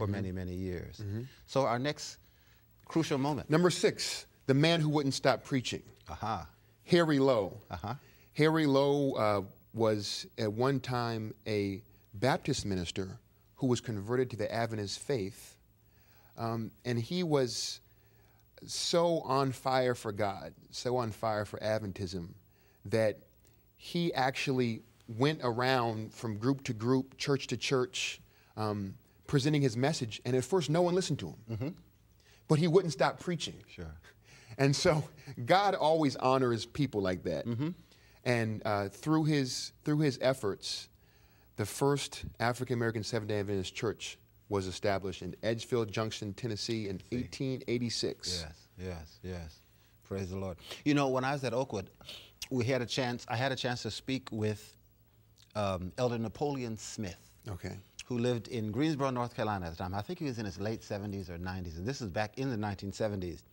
for many, many years. So our next crucial moment. Number six, the man who wouldn't stop preaching. Aha. Harry Lowe. Uh-huh. Harry Lowe uh, was at one time a Baptist minister who was converted to the Adventist faith. Um, and he was so on fire for God, so on fire for Adventism, that he actually went around from group to group, church to church, um, presenting his message. And at first, no one listened to him. But he wouldn't stop preaching. Sure. And so God always honors people like that. And uh, through his through his efforts, the first African American Seventh Day Adventist church was established in Edgefield Junction, Tennessee, in 1886. Yes, yes, yes. Praise the Lord. You know, when I was at Oakwood, we had a chance. I had a chance to speak with um, Elder Napoleon Smith, Okay. Who lived in Greensboro, North Carolina at the time. I think he was in his late 70s or 90s, and this is back in the 1970s.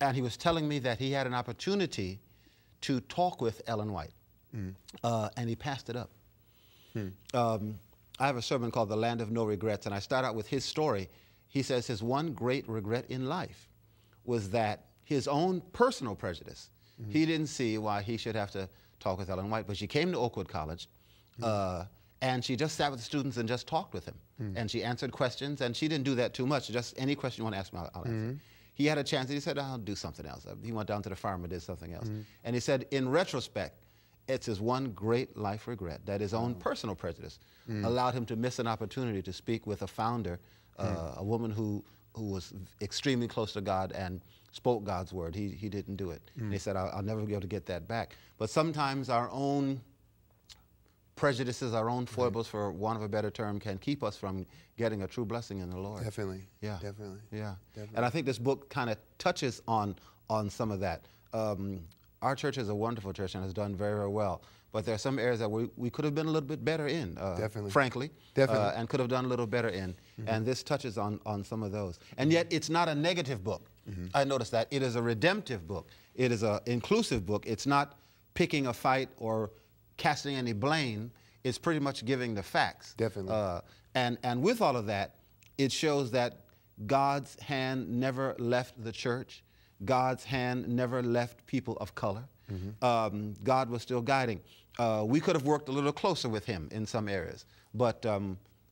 And he was telling me that he had an opportunity to talk with Ellen White, uh, and he passed it up. Um, I have a sermon called The Land of No Regrets, and I start out with his story. He says his one great regret in life was that his own personal prejudice, he didn't see why he should have to talk with Ellen White. But she came to Oakwood College, uh, and she just sat with the students and just talked with him. Hmm. And she answered questions, and she didn't do that too much. Just any question you want to ask me, I'll, I'll answer. Hmm. He had a chance, and he said, I'll do something else. Uh, he went down to the farm and did something else. Hmm. And he said, in retrospect, it's his one great life regret that his own oh. personal prejudice allowed him to miss an opportunity to speak with a founder, uh, a woman who, who was extremely close to God and spoke God's word. He, he didn't do it. And he said, I'll, I'll never be able to get that back. But sometimes our own prejudices, our own foibles, for want of a better term, can keep us from getting a true blessing in the Lord. Definitely. Yeah. Definitely. Yeah. Definitely. And I think this book kind of touches on on some of that. Um, our church is a wonderful church and has done very, very well. But there are some areas that we, we could have been a little bit better in, uh, Definitely. frankly, Definitely. uh, and could have done a little better in. And this touches on, on some of those. And yet, it's not a negative book. I noticed that. It is a redemptive book, it is an inclusive book. It's not picking a fight or casting any blame, it's pretty much giving the facts. Definitely. Uh, and, and with all of that, it shows that God's hand never left the church. God's hand never left people of color. Um, God was still guiding. Uh, we could have worked a little closer with him in some areas, but um,